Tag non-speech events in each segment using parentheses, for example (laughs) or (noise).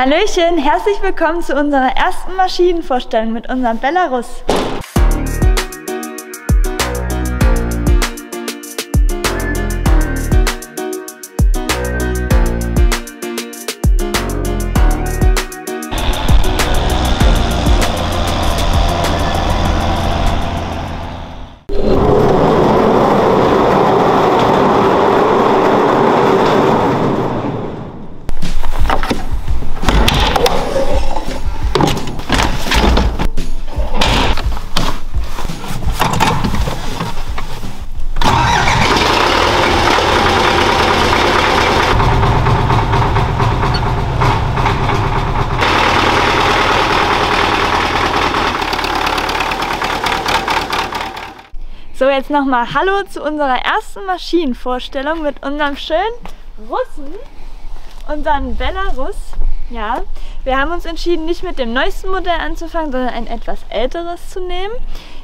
Hallöchen, herzlich willkommen zu unserer ersten Maschinenvorstellung mit unserem Belarus. Jetzt nochmal Hallo zu unserer ersten Maschinenvorstellung mit unserem schönen Russen, unseren Belarus. Ja, wir haben uns entschieden, nicht mit dem neuesten Modell anzufangen, sondern ein etwas älteres zu nehmen.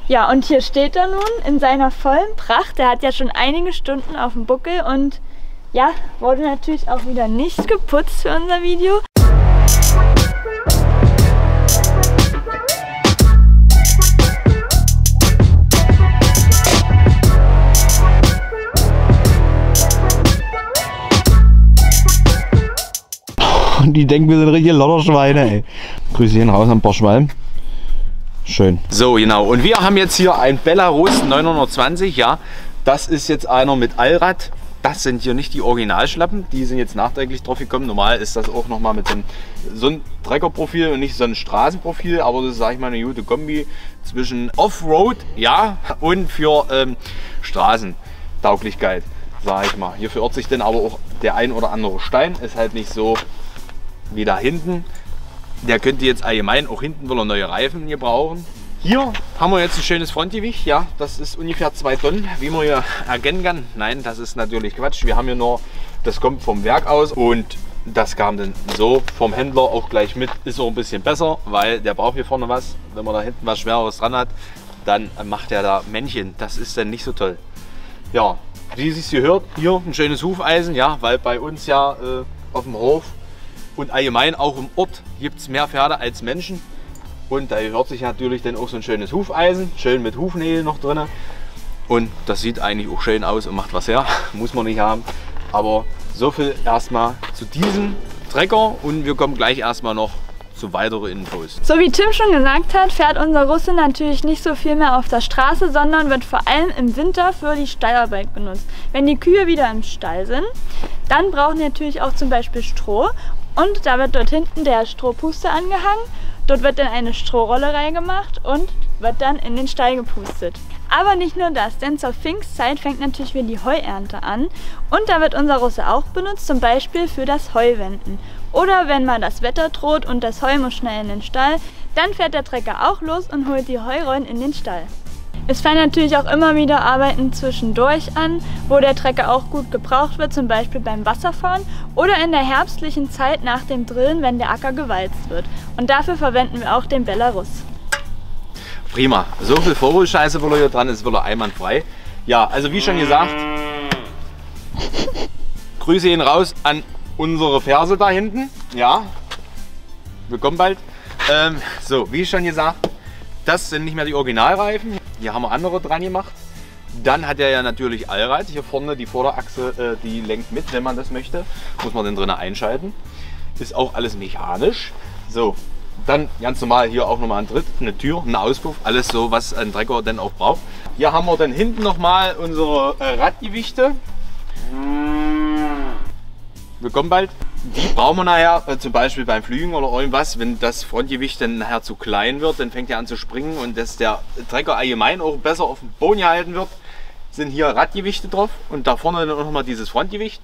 Ja, und hier steht er nun in seiner vollen Pracht. Der hat ja schon einige Stunden auf dem Buckel und ja, wurde natürlich auch wieder nicht geputzt für unser Video. Und die denken, wir sind richtige Lotterschweine, ey. Grüße gehen raus an Borschwalm. Schön. So, genau. Und wir haben jetzt hier ein Belarus 920, ja. Das ist jetzt einer mit Allrad. Das sind hier nicht die Originalschlappen, die sind jetzt nachträglich drauf gekommen. Normal ist das auch nochmal mit so einem, einem Treckerprofil und nicht so ein Straßenprofil, aber das ist, sage ich mal, eine gute Kombi zwischen Offroad, ja, und für ähm, Straßentauglichkeit, sage ich mal. Hier verirrt sich dann aber auch der ein oder andere Stein, ist halt nicht so wie da hinten. Der könnte jetzt allgemein auch hinten will er neue Reifen gebrauchen. Hier haben wir jetzt ein schönes Frontgewicht. Ja, das ist ungefähr zwei Tonnen, wie man hier erkennen kann. Nein, das ist natürlich Quatsch. Wir haben hier nur, das kommt vom Werk aus und das kam dann so vom Händler auch gleich mit. Ist auch ein bisschen besser, weil der braucht hier vorne was. Wenn man da hinten was Schwereres dran hat, dann macht er da Männchen. Das ist dann nicht so toll. Ja, wie es sich hört, hier ein schönes Hufeisen, ja, weil bei uns ja äh, auf dem Hof und allgemein auch im Ort gibt es mehr Pferde als Menschen. Und da hört sich natürlich dann auch so ein schönes Hufeisen, schön mit Hufnägel noch drin. Und das sieht eigentlich auch schön aus und macht was her, (laughs) muss man nicht haben. Aber so viel erstmal zu diesem Trecker und wir kommen gleich erstmal noch zu weiteren Infos. So wie Tim schon gesagt hat, fährt unser Russe natürlich nicht so viel mehr auf der Straße, sondern wird vor allem im Winter für die Stallarbeit benutzt. Wenn die Kühe wieder im Stall sind, dann brauchen die natürlich auch zum Beispiel Stroh und da wird dort hinten der Strohpuster angehangen. Dort wird dann eine Strohrolle reingemacht und wird dann in den Stall gepustet. Aber nicht nur das, denn zur Pfingstzeit fängt natürlich wieder die Heuernte an und da wird unser Russe auch benutzt, zum Beispiel für das Heuwenden. Oder wenn mal das Wetter droht und das Heu muss schnell in den Stall, dann fährt der Trecker auch los und holt die Heurollen in den Stall. Es fallen natürlich auch immer wieder Arbeiten zwischendurch an, wo der Trecker auch gut gebraucht wird, zum Beispiel beim Wasserfahren oder in der herbstlichen Zeit nach dem Drillen, wenn der Acker gewalzt wird. Und dafür verwenden wir auch den Belarus. Prima. So viel Vorholscheiße, wo er hier dran ist, will er einwandfrei. Ja, also wie schon gesagt, Grüße ihn raus an unsere Ferse da hinten. Ja, wir kommen bald. Ähm, so, wie schon gesagt, das sind nicht mehr die Originalreifen. Hier haben wir andere dran gemacht. Dann hat er ja natürlich Allrad. Hier vorne die Vorderachse, äh, die lenkt mit, wenn man das möchte. Muss man den drinnen einschalten. Ist auch alles mechanisch. So, dann ganz normal hier auch nochmal ein Tritt, eine Tür, ein Auspuff, alles so, was ein Trecker denn auch braucht. Hier haben wir dann hinten nochmal unsere äh, Radgewichte. Wir kommen bald. Die brauchen wir nachher äh, zum Beispiel beim Flügen oder irgendwas. Wenn das Frontgewicht dann nachher zu klein wird, dann fängt er an zu springen und dass der Trecker allgemein auch besser auf dem Boden gehalten wird, sind hier Radgewichte drauf und da vorne dann auch nochmal dieses Frontgewicht.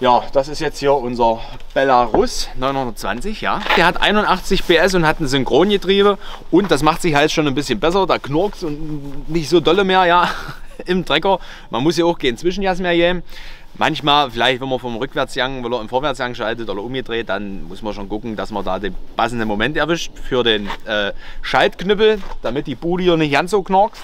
Ja, das ist jetzt hier unser Belarus 920, ja. Der hat 81 PS und hat ein Synchrongetriebe und das macht sich halt schon ein bisschen besser. Da knurkt und nicht so dolle mehr, ja, (laughs) im Trecker. Man muss ja auch keinen Zwischenjas mehr geben. Manchmal, vielleicht wenn man vom Rückwärtsgang oder im Vorwärtsgang schaltet oder umgedreht, dann muss man schon gucken, dass man da den passenden Moment erwischt für den äh, Schaltknüppel, damit die Bude hier nicht ganz so knorkt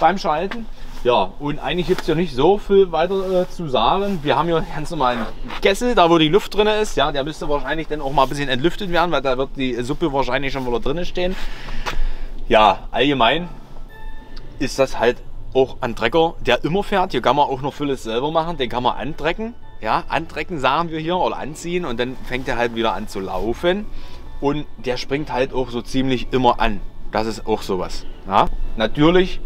beim Schalten. Ja, und eigentlich gibt es ja nicht so viel weiter äh, zu sagen. Wir haben hier ganz normal einen Kessel, da wo die Luft drin ist. Ja, der müsste wahrscheinlich dann auch mal ein bisschen entlüftet werden, weil da wird die Suppe wahrscheinlich schon wieder drin stehen. Ja, allgemein ist das halt auch ein Trecker, der immer fährt. Hier kann man auch noch vieles selber machen. Den kann man andrecken. Ja, andrecken sagen wir hier oder anziehen und dann fängt er halt wieder an zu laufen. Und der springt halt auch so ziemlich immer an. Das ist auch sowas. Ja, natürlich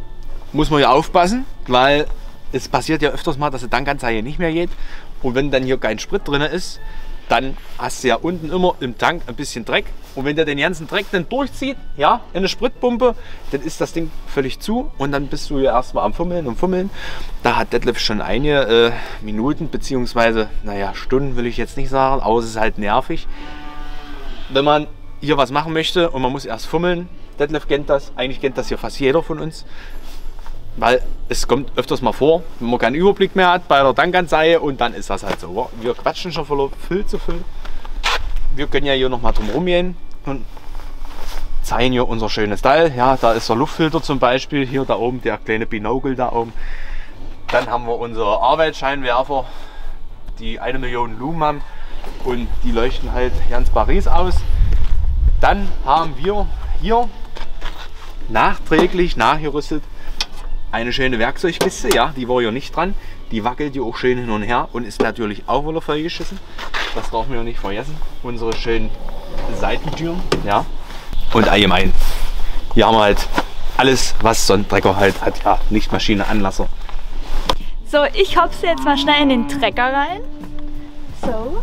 muss man ja aufpassen, weil es passiert ja öfters mal, dass die Tankanzeige nicht mehr geht. Und wenn dann hier kein Sprit drin ist, dann hast du ja unten immer im Tank ein bisschen Dreck. Und wenn der den ganzen Dreck dann durchzieht, ja, in eine Spritpumpe, dann ist das Ding völlig zu und dann bist du ja erstmal am Fummeln und Fummeln. Da hat Detlef schon einige äh, Minuten, beziehungsweise, naja, Stunden will ich jetzt nicht sagen, aber es ist halt nervig. Wenn man hier was machen möchte und man muss erst fummeln, Detlef kennt das, eigentlich kennt das hier fast jeder von uns. Weil es kommt öfters mal vor, wenn man keinen Überblick mehr hat bei der Tankanzeige und dann ist das halt so. Wir quatschen schon viel zu viel. Wir können ja hier noch mal drum rumgehen und zeigen hier unser schönes Teil. Ja, da ist der Luftfilter zum Beispiel, hier da oben, der kleine Binokel da oben. Dann haben wir unsere Arbeitsscheinwerfer, die eine Million Lumen und die leuchten halt ganz Paris aus. Dann haben wir hier nachträglich nachgerüstet eine schöne Werkzeugkiste, ja, die war ja nicht dran. Die wackelt ja auch schön hin und her und ist natürlich auch wieder vollgeschissen. Das darf man ja nicht vergessen. Unsere schönen Seitentüren, ja. Und allgemein, hier haben wir halt alles, was so ein Trecker halt hat. Ja, Lichtmaschine, Anlasser. So, ich hopse jetzt mal schnell in den Trecker rein. So.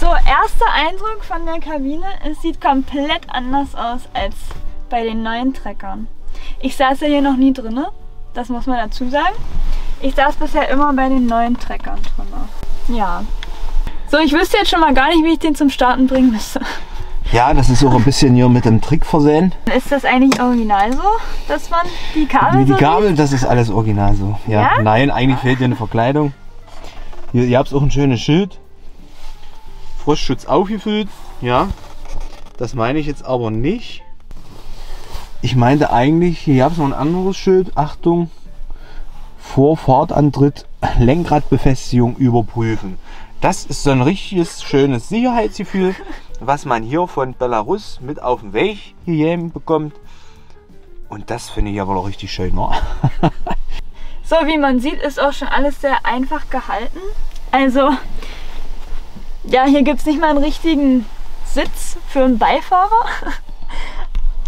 So, erster Eindruck von der Kabine, es sieht komplett anders aus als bei den neuen Treckern. Ich saß ja hier noch nie drin, das muss man dazu sagen. Ich saß bisher immer bei den neuen Treckern drin. Ja. So, ich wüsste jetzt schon mal gar nicht, wie ich den zum Starten bringen müsste. Ja, das ist auch ein bisschen hier mit dem Trick versehen. Ist das eigentlich original so, dass man die Kabel Wie die so Kabel, das ist alles original so. Ja, Ja? nein, eigentlich fehlt hier eine Verkleidung. Hier, ihr habt auch ein schönes Schild. Frostschutz aufgefüllt. Ja, das meine ich jetzt aber nicht. Ich meinte eigentlich, hier habt ihr noch ein anderes Schild. Achtung, vor Fahrtantritt Lenkradbefestigung überprüfen. Das ist so ein richtiges schönes Sicherheitsgefühl, was man hier von Belarus mit auf den Weg hierhin bekommt. Und das finde ich aber auch richtig schön. Ne? (laughs) So wie man sieht, ist auch schon alles sehr einfach gehalten. Also, ja, hier gibt es nicht mal einen richtigen Sitz für einen Beifahrer. (laughs)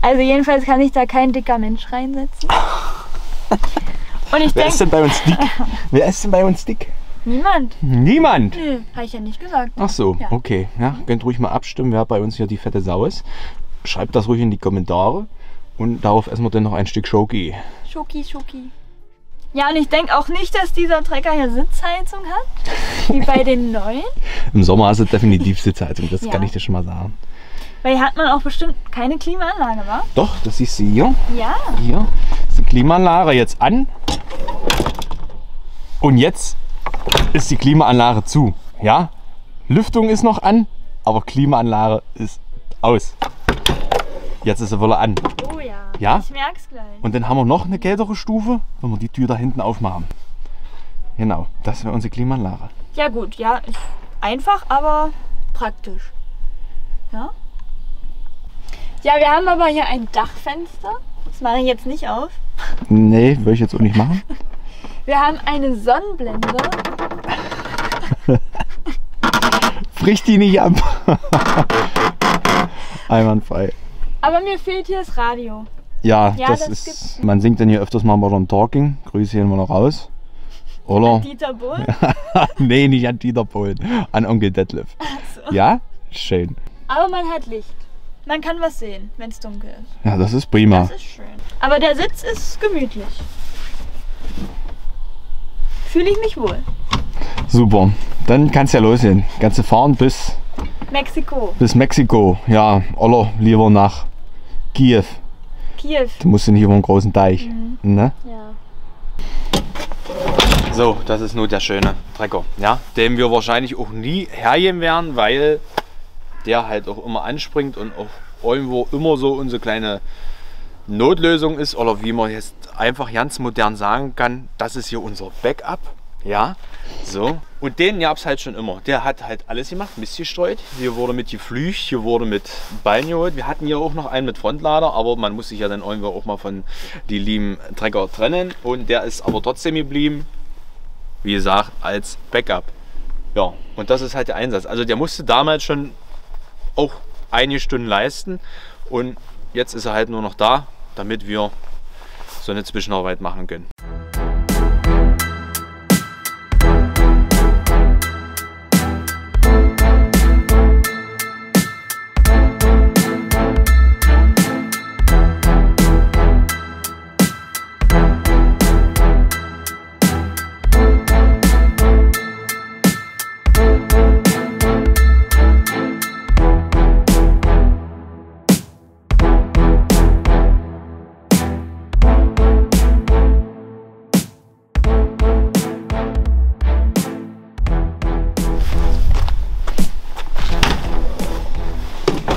Also jedenfalls kann ich da kein dicker Mensch reinsetzen. (laughs) Und ich Wer ist denke, denn bei uns dick? (laughs) Wer ist denn bei uns dick? niemand. Niemand. Nö, habe ich ja nicht gesagt. Ach so, Ja. okay. Ja, könnt ruhig mal abstimmen, wer bei uns hier die fette Sau ist. Schreibt das ruhig in die Kommentare. Und darauf essen wir dann noch ein Stück Schoki. Schoki, Schoki. Ja, und ich denke auch nicht, dass dieser Trecker hier Sitzheizung hat, wie bei (laughs) den neuen. Im Sommer hast du definitiv Sitzheizung, das (laughs) Ja. kann ich dir schon mal sagen. Weil hier hat man auch bestimmt keine Klimaanlage, wa? Doch, das siehst du hier. Ja. Hier ist die Klimaanlage jetzt an. Und jetzt ist die Klimaanlage zu. Ja, Lüftung ist noch an, aber Klimaanlage ist aus. Jetzt ist sie wieder an. Oh ja. Ja? Ich merk's gleich. Und dann haben wir noch eine kältere Stufe, wenn wir die Tür da hinten aufmachen. Genau, das wäre unsere Klimaanlage. Ja gut, ja, ist einfach, aber praktisch. Ja. Ja, wir haben aber hier ein Dachfenster. Das mache ich jetzt nicht auf. Nee, würde ich jetzt auch nicht machen. (laughs) Wir haben eine Sonnenblende. (laughs) Brich die nicht ab. (laughs) Einwandfrei. Aber mir fehlt hier das Radio. Ja, Ja, das, das ist. gibt's. Man singt dann hier öfters mal Modern Talking. Grüße hier mal noch raus. Oder? Dieter Bohlen. (laughs) nee, nicht an Dieter Pohl. An Onkel Detlef. Ja? Schön. Aber man hat Licht. Man kann was sehen, wenn es dunkel ist. Ja, das ist prima. Das ist schön. Aber der Sitz ist gemütlich. Fühle ich mich wohl. Super. Dann kannst du ja losgehen. Kannst du fahren bis, Mexiko, bis Mexiko. Ja, oder lieber nach Kiew. Kiew. Du musst ja nicht über einen großen Teich. Ne? Ja. So, das ist nur der schöne Trecker, ja, den wir wahrscheinlich auch nie hergeben werden, weil der halt auch immer anspringt und auch irgendwo immer so unsere kleine Notlösung ist oder wie man jetzt einfach ganz modern sagen kann, das ist hier unser Backup. Ja, so. Und den gab es halt schon immer. Der hat halt alles gemacht, Mist gestreut. Hier wurde mit geflücht, hier wurde mit Bein geholt. Wir hatten hier auch noch einen mit Frontlader, aber man muss sich ja dann irgendwo auch mal von die lieben Trecker trennen. Und der ist aber trotzdem geblieben, wie gesagt, als Backup. Ja, und das ist halt der Einsatz. Also der musste damals schon auch einige Stunden leisten und jetzt ist er halt nur noch da, damit wir so eine Zwischenarbeit machen können.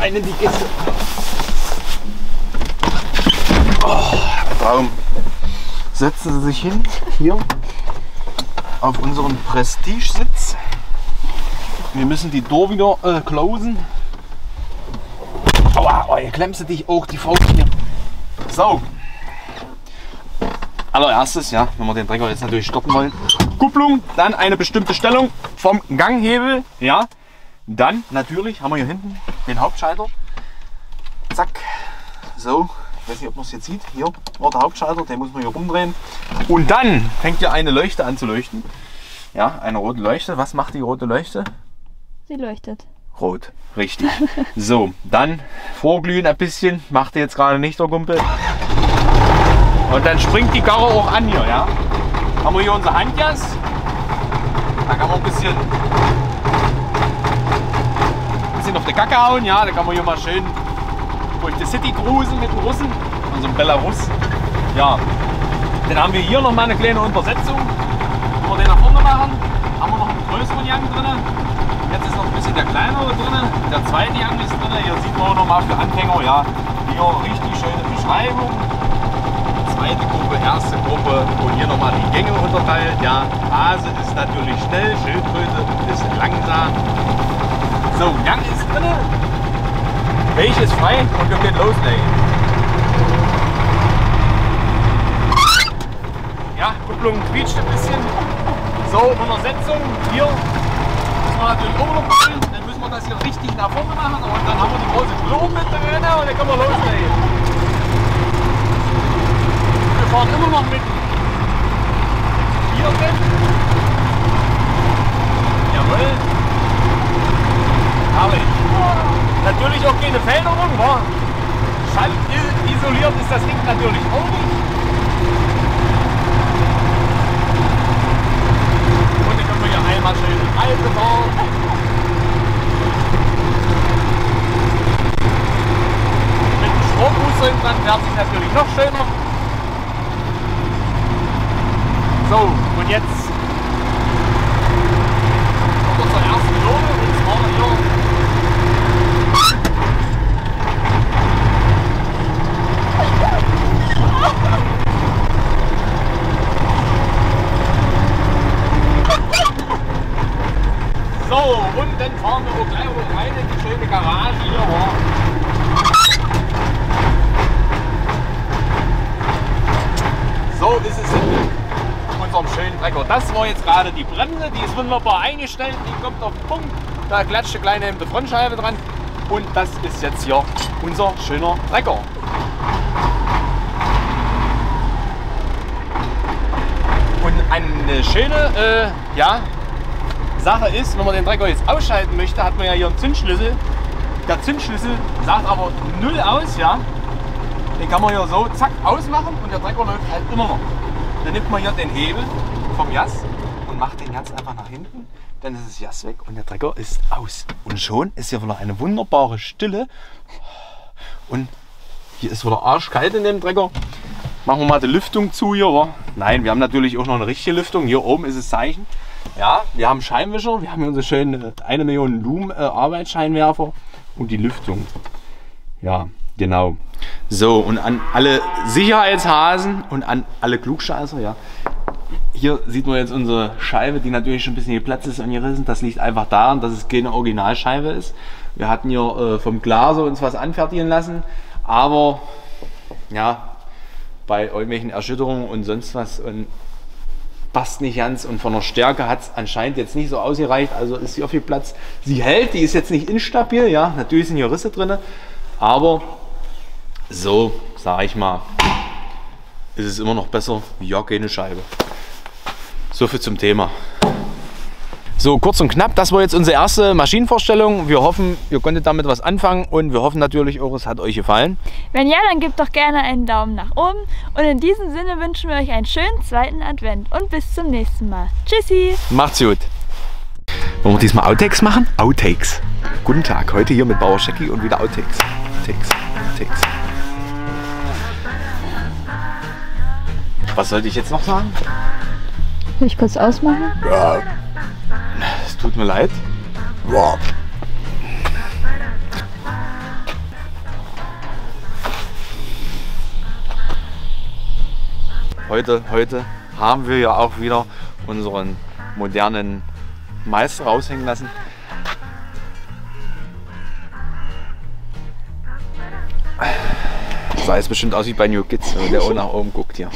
Rein in die Kiste. Oh, Traum. Setzen Sie sich hin, hier, auf unseren Prestige-Sitz. Wir müssen die Door wieder äh, closen. Aua, oh, hier klemmst du dich auch die Faust hier. So. Allererstes, ja, wenn wir den Trecker jetzt natürlich stoppen wollen. Kupplung, dann eine bestimmte Stellung vom Ganghebel, ja. Dann natürlich haben wir hier hinten den Hauptschalter. Zack. So, ich weiß nicht, ob man es jetzt sieht. Hier war der Hauptschalter, den muss man hier rumdrehen. Und dann fängt ja eine Leuchte an zu leuchten. Ja, eine rote Leuchte. Was macht die rote Leuchte? Sie leuchtet. Rot, richtig. (laughs) So, dann vorglühen ein bisschen. Macht ihr jetzt gerade nicht der Kumpel. Und dann springt die Karre auch an hier, ja. Haben wir hier unser Handjas. Da kann man ein bisschen, Kacke hauen, ja. Da kann man hier mal schön durch die City cruisen mit den Russen. Also Belarus. Ja. Dann haben wir hier noch mal eine kleine Untersetzung. Wenn wir den nach vorne machen, haben wir noch einen größeren Yang drin. Jetzt ist noch ein bisschen der kleinere drin. Der zweite Yang ist drin. Hier sieht man auch noch mal für Anfänger, ja. Hier richtig schöne Beschreibung. Zweite Gruppe, erste Gruppe und hier nochmal die Gänge unterteilt. Ja, Hase ist natürlich schnell, Schildkröte ist langsam. So, Yang ist drin. Welch ist frei und wir können loslegen. Ja, Kupplung quietscht ein bisschen. So, Untersetzung hier müssen wir natürlich machen. Dann müssen wir das hier richtig nach vorne machen und dann haben wir die große Klon mit drin und dann können wir loslegen. Wir fahren immer noch mit hier drin. Jawohl. Herrlich. Natürlich auch keine Federung, wa? Schallisoliert ist das Ding natürlich auch nicht. Und dann können wir hier einmal schön Alte fahren. Mit dem Strombooster hinten dran fährt sich natürlich noch schöner. So, und jetzt kommen wir zur ersten Lone und zwar hier So, und dann fahren wir auch gleich wieder rein in die schöne Garage hier. Wow. So ist es in unserem schönen Trecker. Das war jetzt gerade die Bremse, die ist wunderbar eingestellt, die kommt auf den Punkt. Da klatscht eine kleine Hemde Frontscheibe dran. Und das ist jetzt hier unser schöner Trecker. Und eine schöne äh, ja, Sache ist, wenn man den Trecker jetzt ausschalten möchte, hat man ja hier einen Zündschlüssel. Der Zündschlüssel sagt aber null aus, ja. Den kann man hier so zack ausmachen und der Trecker läuft halt immer noch. Dann nimmt man hier den Hebel vom Jas macht den ganz einfach nach hinten. Dann ist das Jas weg und der Trecker ist aus. Und schon ist hier wieder eine wunderbare Stille. Und hier ist wieder arschkalt in dem Trecker. Machen wir mal die Lüftung zu hier. Wa? Nein, wir haben natürlich auch noch eine richtige Lüftung. Hier oben ist das Zeichen. Ja, wir haben Scheinwischer. Wir haben hier unsere schönen 1 Million Lumen äh, Arbeitsscheinwerfer und die Lüftung. Ja, genau. So, und an alle Sicherheitshasen und an alle Klugscheißer, ja. Hier sieht man jetzt unsere Scheibe, die natürlich schon ein bisschen geplatzt ist und gerissen. Das liegt einfach daran, dass es keine Originalscheibe ist. Wir hatten hier äh, vom Glaser uns was anfertigen lassen, aber ja, bei irgendwelchen Erschütterungen und sonst was und passt nicht ganz und von der Stärke hat es anscheinend jetzt nicht so ausgereicht, also ist hier viel Platz. Sie hält, die ist jetzt nicht instabil, ja, natürlich sind hier Risse drin, aber so, sage ich mal, ist es immer noch besser wie ja keine Scheibe. So viel zum Thema. So, kurz und knapp, das war jetzt unsere erste Maschinenvorstellung. Wir hoffen, ihr konntet damit was anfangen und wir hoffen natürlich auch, es hat euch gefallen. Wenn ja, dann gebt doch gerne einen Daumen nach oben. Und in diesem Sinne wünschen wir euch einen schönen zweiten Advent und bis zum nächsten Mal. Tschüssi! Macht's gut! Wollen wir diesmal Outtakes machen? Outtakes. Guten Tag, heute hier mit Bauer Schecki und wieder Outtakes. Outtakes, Outtakes. Was sollte ich jetzt noch sagen? Will ich kurz ausmachen? Es tut mir leid. Heute, heute haben wir ja auch wieder unseren modernen Meister raushängen lassen. Sah jetzt bestimmt aus wie bei New Kids, der auch nach oben guckt hier.